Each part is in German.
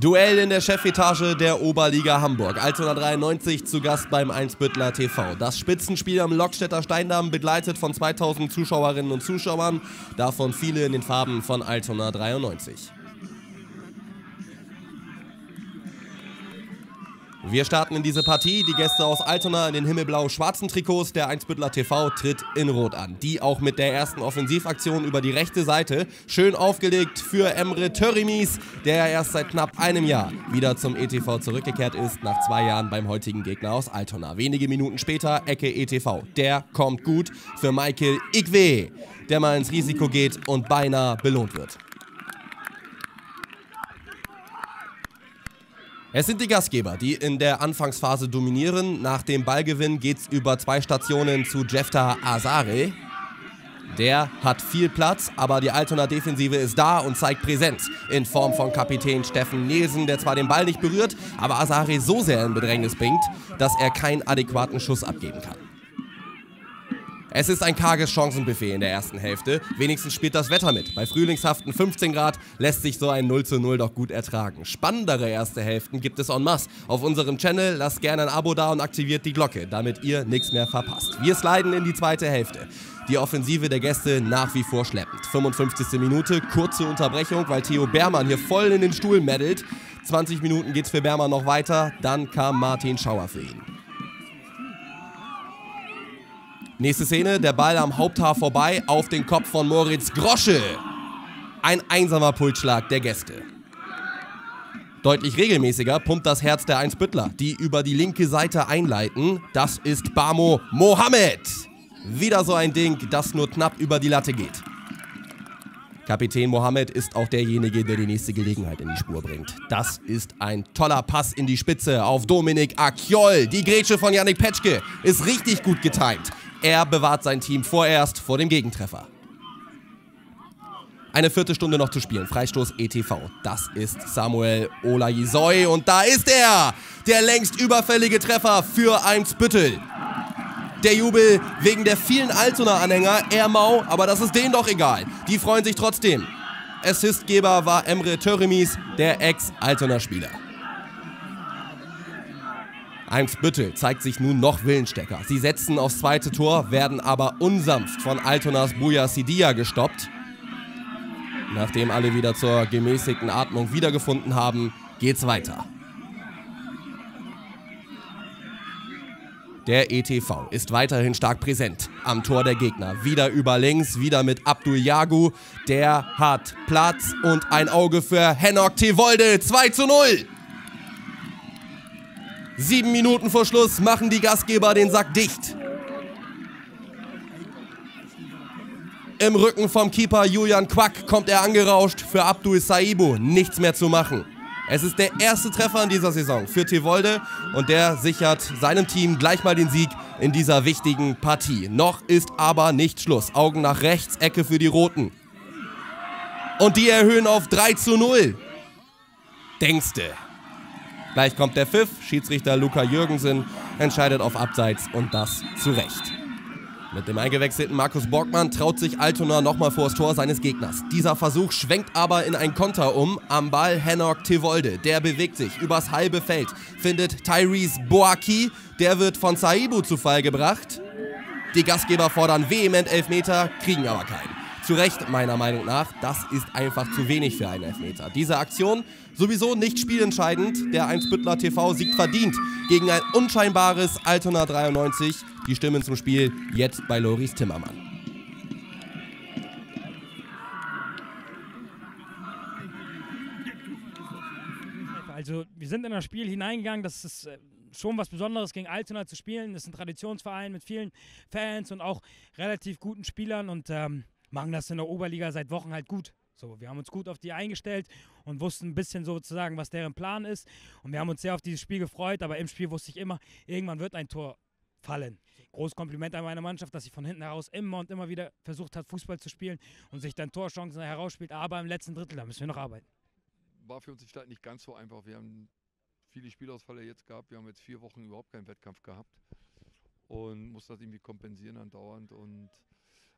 Duell in der Chefetage der Oberliga Hamburg. Altona 93 zu Gast beim Einsbüttler TV. Das Spitzenspiel am Lockstädter Steindamm begleitet von 2000 Zuschauerinnen und Zuschauern, davon viele in den Farben von Altona 93. Wir starten in diese Partie. Die Gäste aus Altona in den himmelblau-schwarzen Trikots. Der Einsbüttler TV tritt in Rot an. Die auch mit der ersten Offensivaktion über die rechte Seite. Schön aufgelegt für Emre Törimis, der erst seit knapp einem Jahr wieder zum ETV zurückgekehrt ist, nach zwei Jahren beim heutigen Gegner aus Altona. Wenige Minuten später Ecke ETV. Der kommt gut für Michael Igwe, der mal ins Risiko geht und beinahe belohnt wird. Es sind die Gastgeber, die in der Anfangsphase dominieren. Nach dem Ballgewinn geht es über zwei Stationen zu Jefta Azare. Der hat viel Platz, aber die Altona Defensive ist da und zeigt Präsenz. In Form von Kapitän Steffen Nielsen, der zwar den Ball nicht berührt, aber Azare so sehr in Bedrängnis bringt, dass er keinen adäquaten Schuss abgeben kann. Es ist ein karges Chancenbuffet in der ersten Hälfte. Wenigstens spielt das Wetter mit. Bei frühlingshaften 15 Grad lässt sich so ein 0 zu 0 doch gut ertragen. Spannendere erste Hälften gibt es en masse. Auf unserem Channel lasst gerne ein Abo da und aktiviert die Glocke, damit ihr nichts mehr verpasst. Wir sliden in die zweite Hälfte. Die Offensive der Gäste nach wie vor schleppend. 55. Minute, kurze Unterbrechung, weil Theo Bermann hier voll in den Stuhl meddelt. 20 Minuten geht's für Bermann noch weiter. Dann kam Martin Schauer für ihn. Nächste Szene, der Ball am Haupthaar vorbei auf den Kopf von Moritz Grosche. Ein einsamer Pulsschlag der Gäste. Deutlich regelmäßiger pumpt das Herz der Einsbüttler, die über die linke Seite einleiten. Das ist Bamo Mohammed. Wieder so ein Ding, das nur knapp über die Latte geht. Kapitän Mohammed ist auch derjenige, der die nächste Gelegenheit in die Spur bringt. Das ist ein toller Pass in die Spitze auf Dominik Akjol. Die Grätsche von Yannick Petschke ist richtig gut getimt. Er bewahrt sein Team vorerst vor dem Gegentreffer. Eine vierte Stunde noch zu spielen. Freistoß ETV. Das ist Samuel Olajisoy. Und da ist er! Der längst überfällige Treffer für Einsbüttel. Der Jubel wegen der vielen Altona-Anhänger, eher mau, aber das ist denen doch egal. Die freuen sich trotzdem. Assistgeber war Emre Töremis, der Ex-Altona-Spieler. Eimsbüttel zeigt sich nun noch Willenstecker. Sie setzen aufs zweite Tor, werden aber unsanft von Altonas Buja Sidia gestoppt. Nachdem alle wieder zur gemäßigten Atmung wiedergefunden haben, geht's weiter. Der ETV ist weiterhin stark präsent am Tor der Gegner. Wieder über links, wieder mit Abdul Yagu. Der hat Platz und ein Auge für Henok Tevolde. 2 zu 0. Sieben Minuten vor Schluss machen die Gastgeber den Sack dicht. Im Rücken vom Keeper Julian Quack kommt er angerauscht. Für Abdul Saibu nichts mehr zu machen. Es ist der erste Treffer in dieser Saison für Tevolde und der sichert seinem Team gleich mal den Sieg in dieser wichtigen Partie. Noch ist aber nicht Schluss. Augen nach rechts, Ecke für die Roten. Und die erhöhen auf 3 zu 0. Denkste. Gleich kommt der Pfiff. Schiedsrichter Luca Jürgensen entscheidet auf Abseits und das zu Recht. Mit dem eingewechselten Markus Borgmann traut sich Altona nochmal vor das Tor seines Gegners. Dieser Versuch schwenkt aber in ein Konter um. Am Ball Henok Tevolde. Der bewegt sich übers halbe Feld. Findet Tyrese Boaki. Der wird von Saibu zu Fall gebracht. Die Gastgeber fordern vehement Elfmeter, kriegen aber keinen. Zu Recht, meiner Meinung nach. Das ist einfach zu wenig für einen Elfmeter. Diese Aktion sowieso nicht spielentscheidend. Der 1 Büttler TV siegt verdient gegen ein unscheinbares Altona 93. Die Stimmen zum Spiel jetzt bei Loris Timmermann. Also wir sind in das Spiel hineingegangen, das ist äh, schon was Besonderes gegen Altona zu spielen. Das ist ein Traditionsverein mit vielen Fans und auch relativ guten Spielern und ähm, machen das in der Oberliga seit Wochen halt gut. So, wir haben uns gut auf die eingestellt und wussten ein bisschen sozusagen, was deren Plan ist. Und wir haben uns sehr auf dieses Spiel gefreut, aber im Spiel wusste ich immer, irgendwann wird ein Tor fallen. Großes Kompliment an meine Mannschaft, dass sie von hinten heraus immer und immer wieder versucht hat, Fußball zu spielen und sich dann Torchancen herausspielt. Aber im letzten Drittel, da müssen wir noch arbeiten. War für uns die Stadt nicht ganz so einfach. Wir haben viele Spielausfälle jetzt gehabt. Wir haben jetzt vier Wochen überhaupt keinen Wettkampf gehabt und muss das irgendwie kompensieren andauernd. Und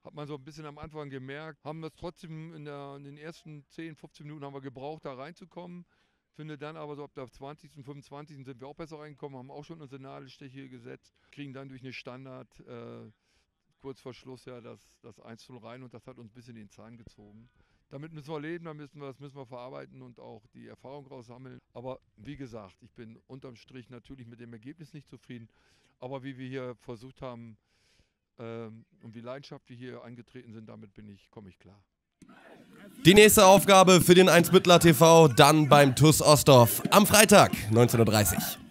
hat man so ein bisschen am Anfang gemerkt, haben das trotzdem in, der, in den ersten 10, 15 Minuten haben wir gebraucht, da reinzukommen. Finde dann aber so ab der 20. und 25. sind wir auch besser reingekommen, haben auch schon unsere Nadelstiche gesetzt, kriegen dann durch eine Standard äh, kurz vor Schluss ja das, das 1 0 rein und das hat uns ein bisschen den Zahn gezogen. Damit müssen wir leben, da müssen wir, das müssen wir verarbeiten und auch die Erfahrung raussammeln. Aber wie gesagt, ich bin unterm Strich natürlich mit dem Ergebnis nicht zufrieden. Aber wie wir hier versucht haben ähm, und wie leidenschaftlich hier angetreten sind, damit bin ich, komme ich klar. Die nächste Aufgabe für den 1 Mittler TV dann beim TUS Ostorf am Freitag 19.30 Uhr.